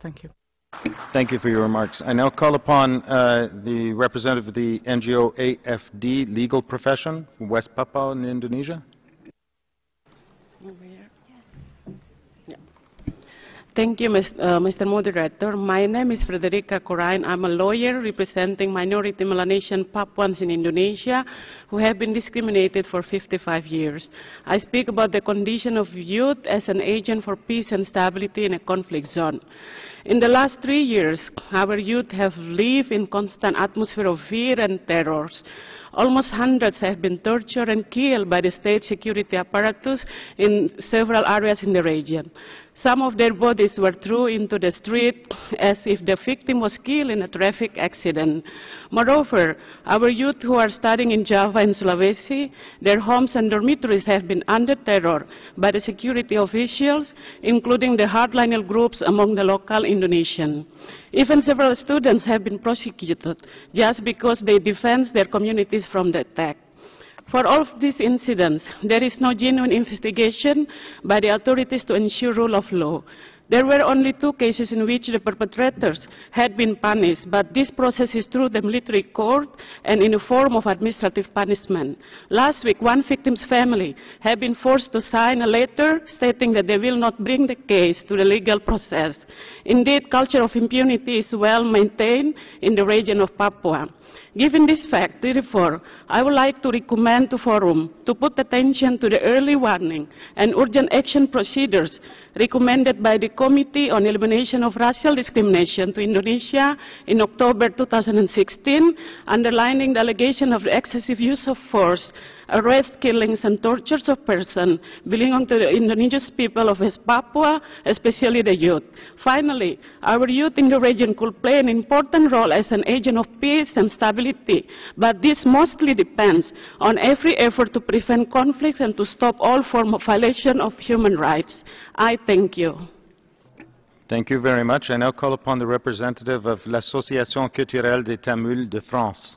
Thank you. Thank you for your remarks. I now call upon uh, the representative of the NGO AFD legal profession from West Papua in Indonesia. Thank you, uh, Mr. Moderator. My name is Frederika Korain. I'm a lawyer representing minority Melanesian Papuans in Indonesia who have been discriminated for 55 years. I speak about the condition of youth as an agent for peace and stability in a conflict zone. In the last three years, our youth have lived in constant atmosphere of fear and terrors. Almost hundreds have been tortured and killed by the state security apparatus in several areas in the region. Some of their bodies were thrown into the street as if the victim was killed in a traffic accident. Moreover, our youth who are studying in Java and Sulawesi, their homes and dormitories have been under terror by the security officials, including the hardliner groups among the local Indonesian. Even several students have been prosecuted just because they defend their communities from the attack. For all of these incidents, there is no genuine investigation by the authorities to ensure rule of law. There were only two cases in which the perpetrators had been punished, but this process is through the military court and in the form of administrative punishment. Last week, one victim's family had been forced to sign a letter stating that they will not bring the case to the legal process. Indeed, culture of impunity is well maintained in the region of Papua. Given this fact, therefore, I would like to recommend the Forum to put attention to the early warning and urgent action procedures recommended by the Committee on Elimination of Racial Discrimination to Indonesia in October 2016, underlining the allegation of the excessive use of force arrest, killings, and tortures of persons belonging to the indigenous people of West Papua, especially the youth. Finally, our youth in the region could play an important role as an agent of peace and stability, but this mostly depends on every effort to prevent conflicts and to stop all form of violation of human rights. I thank you. Thank you very much. I now call upon the representative of l'Association culturelle des Tamouls de France.